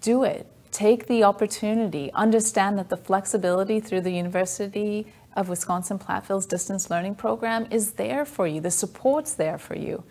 do it. Take the opportunity. Understand that the flexibility through the University of Wisconsin Platteville's distance learning program is there for you. The support's there for you.